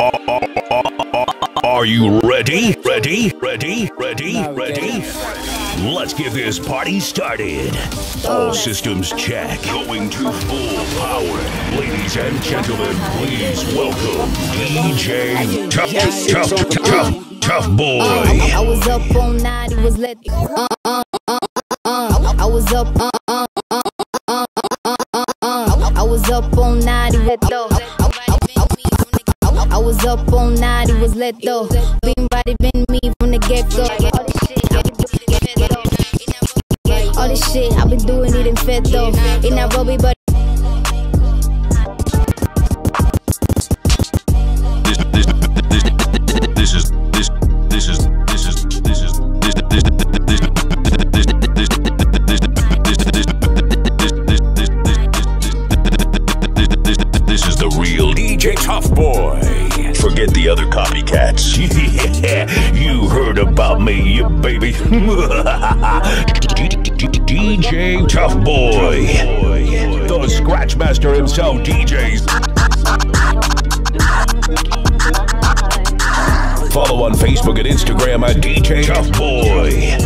Are you ready? Ready? Ready? Ready? Ready? Let's get this party started. All systems check. Going to full power. Ladies and gentlemen, please welcome DJ Taff Taff Taff Taff Boy. I was up all night, it was lit. Uh, uh, uh, uh, I was up, uh, uh, uh, uh, uh, uh, uh, I was up all night, it was though. Was up all night, it was lit though. Been body, been me from the get go. All this shit, I've been doing it in fit though. In Nairobi, but This this this this is this this is this is this is this this this this is the real DJ Taff Boy. Forget the other copycats. Yeah, you heard about me, you baby. DJ Taff Boy. The Scratch Master himself, DJs. Follow on Facebook and Instagram at DJ Taff Boy.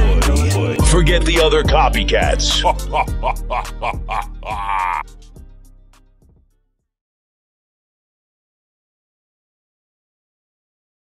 Forget the other copycats.